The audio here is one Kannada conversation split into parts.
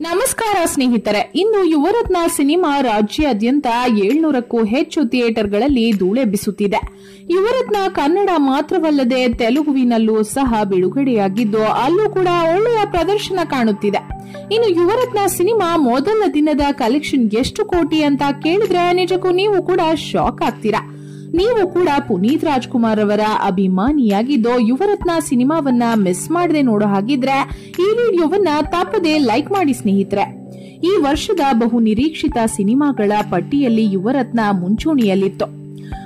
ನಮಸ್ಕಾರ ಸ್ನೇಹಿತರೆ, ಇಂದು ಯುವರತ್ನ ಸಿನಿಮಾ ರಾಜ್ಯಾದ್ಯಂತ ಏಳ್ನೂರಕ್ಕೂ ಹೆಚ್ಚು ಥಿಯೇಟರ್ಗಳಲ್ಲಿ ಧೂಳೆಬ್ಬಿಸುತ್ತಿದೆ ಯುವರತ್ನ ಕನ್ನಡ ಮಾತ್ರವಲ್ಲದೆ ತೆಲುಗುವಿನಲ್ಲೂ ಸಹ ಬಿಡುಗಡೆಯಾಗಿದ್ದು, ಅಲ್ಲೂ ಕೂಡ ಒಳ್ಳೆಯ ಪ್ರದರ್ಶನ ಕಾಣುತ್ತಿದೆ. ಇನ್ನು ಯುವರತ್ನ ಸಿನಿಮಾ ಮೊದಲ ದಿನದ ಕಲೆಕ್ಷನ್ ಎಷ್ಟು ಕೋಟಿ ಅಂತ ಕೇಳಿದ್ರೆ ನಿಜಕ್ಕೂ ನೀವು ಕೂಡ ಶಾಕ್ ಆಗ್ತೀರಾ? ನೀವು ಕೂಡ ಪುನೀತ್ ರಾಜ್ಕುಮಾರ್ ಅವರ ಅಭಿಮಾನಿಯಾಗಿದ್ದು, ಯುವರತ್ನ ಸಿನಿಮಾವನ್ನ ಮಿಸ್ ಮಾಡದೆ ನೋಡೋ ಹಾಗಿದ್ರೆ, ಈ ವಿಡಿಯೋವನ್ನ ತಪ್ಪದೆ ಲೈಕ್ ಮಾಡಿ ಸ್ನೇಹಿತರೆ. ಈ ವರ್ಷದ ಬಹು ನಿರೀಕ್ಷಿತ ಸಿನಿಮಾಗಳ ಪಟ್ಟಿಯಲ್ಲಿ ಯುವರತ್ನ ಮುಂಚೂಣಿಯಲ್ಲಿತ್ತು.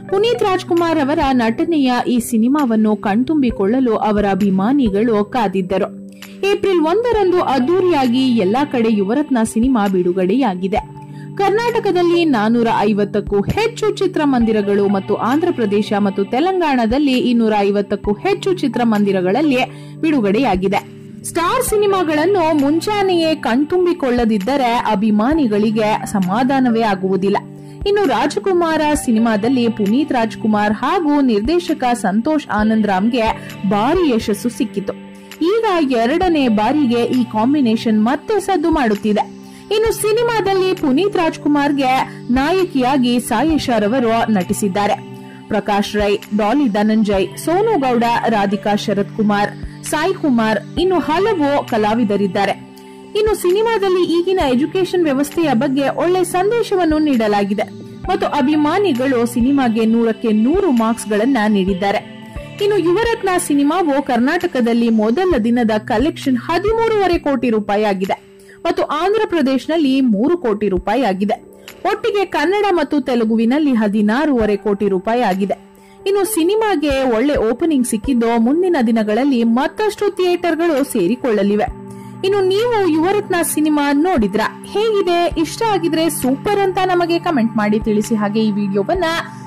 ಪುನೀತ್ ರಾಜ್ಕುಮಾರ್ ಅವರ ನಟನೆಯ ಈ ಸಿನಿಮಾವನ್ನು ಕಣ್ತುಂಬಿಕೊಳ್ಳಲು ಅವರ ಅಭಿಮಾನಿಗಳು ಕಾದಿದ್ದರು. ಏಪ್ರಿಲ್ ಒಂದರಂದು ಅದ್ದೂರಿಯಾಗಿ ಎಲ್ಲಾ ಕಡೆ ಯುವರತ್ನ ಸಿನಿಮಾ ಬಿಡುಗಡೆಯಾಗಿದೆ. ಕರ್ನಾಟಕದಲ್ಲಿ ನಾನೂರ ಐವತ್ತಕ್ಕೂ ಹೆಚ್ಚು ಚಿತ್ರಮಂದಿರಗಳು ಮತ್ತು ಆಂಧ್ರಪ್ರದೇಶ ಮತ್ತು ತೆಲಂಗಾಣದಲ್ಲಿ ಇನ್ನೂರ ಐವತ್ತಕ್ಕೂ ಹೆಚ್ಚು ಚಿತ್ರಮಂದಿರಗಳಲ್ಲಿ ಬಿಡುಗಡೆಯಾಗಿದೆ. ಸ್ಟಾರ್ ಸಿನಿಮಾಗಳನ್ನು ಮುಂಚಾನೆಯೇ ಕಣ್ತುಂಬಿಕೊಳ್ಳದಿದ್ದರೆ ಅಭಿಮಾನಿಗಳಿಗೆ ಸಮಾಧಾನವೇ ಆಗುವುದಿಲ್ಲ. ಇನ್ನು ರಾಜಕುಮಾರ ಸಿನಿಮಾದಲ್ಲಿ ಪುನೀತ್ ರಾಜ್ಕುಮಾರ್ ಹಾಗೂ ನಿರ್ದೇಶಕ ಸಂತೋಷ್ ಆನಂದ್ ರಾಮ್ಗೆ ಭಾರಿ ಯಶಸ್ಸು ಸಿಕ್ಕಿತು. ಈಗ ಎರಡನೇ ಬಾರಿಗೆ ಈ ಕಾಂಬಿನೇಷನ್ ಮತ್ತೆ ಸದ್ದು ಮಾಡುತ್ತಿದೆ. ಇನ್ನು ಸಿನಿಮಾದಲ್ಲಿ ಪುನೀತ್ ರಾಜ್ಕುಮಾರ್ಗೆ ನಾಯಕಿಯಾಗಿ ಸಾಯಿಶಾ ರವರು ನಟಿಸಿದ್ದಾರೆ. ಪ್ರಕಾಶ್ ರೈ, ಡಾಲಿ ಧನಂಜಯ್, ಸೋನು ಗೌಡ, ರಾಧಿಕಾ ಶರತ್ ಕುಮಾರ್, ಸಾಯಿ ಕುಮಾರ್ ಇನ್ನು ಹಲವು ಕಲಾವಿದರಿದ್ದಾರೆ. ಇನ್ನು ಸಿನಿಮಾದಲ್ಲಿ ಈಗಿನ ಎಜುಕೇಶನ್ ವ್ಯವಸ್ಥೆಯ ಬಗ್ಗೆ ಒಳ್ಳೆ ಸಂದೇಶವನ್ನು ನೀಡಲಾಗಿದೆ. ಮತ್ತು ಅಭಿಮಾನಿಗಳು ಸಿನಿಮಾಗೆ ನೂರಕ್ಕೆ ನೂರು ಮಾರ್ಕ್ಸ್ ಗಳನ್ನ ನೀಡಿದ್ದಾರೆ. ಇನ್ನು ಯುವರತ್ನ ಸಿನಿಮಾವು ಕರ್ನಾಟಕದಲ್ಲಿ ಮೊದಲ ದಿನದ ಕಲೆಕ್ಷನ್ ಹದಿಮೂರುವರೆ ಕೋಟಿ ರೂಪಾಯಿ ಆಗಿದೆ ಮತ್ತು ಆಂಧ್ರಪ್ರದೇಶನಲ್ಲಿ ಮೂರು ಕೋಟಿ ರೂಪಾಯಿ ಆಗಿದೆ. ಒಟ್ಟಿಗೆ ಕನ್ನಡ ಮತ್ತು ತೆಲುಗುವಿನಲ್ಲಿ ಹದಿನಾರೂವರೆ ಕೋಟಿ ರೂಪಾಯಿ ಆಗಿದೆ. ಇನ್ನು ಸಿನಿಮಾಗೆ ಒಳ್ಳೆ ಓಪನಿಂಗ್ ಸಿಕ್ಕಿದ್ದು ಮುಂದಿನ ದಿನಗಳಲ್ಲಿ ಮತ್ತಷ್ಟು ಥಿಯೇಟರ್ಗಳು ಸೇರಿಕೊಳ್ಳಲಿವೆ. ಇನ್ನು ನೀವು ಯುವರತ್ನ ಸಿನಿಮಾ ನೋಡಿದ್ರ? ಹೇಗಿದೆ? ಇಷ್ಟ ಆಗಿದ್ರೆ ಸೂಪರ್ ಅಂತ ನಮಗೆ ಕಮೆಂಟ್ ಮಾಡಿ ತಿಳಿಸಿ ಹಾಗೆ ಈ ವಿಡಿಯೋವನ್ನ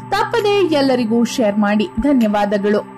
ತಪ್ಪದೇ ಎಲ್ಲರಿಗೂ ಶೇರ್ ಮಾಡಿ. ಧನ್ಯವಾದಗಳು.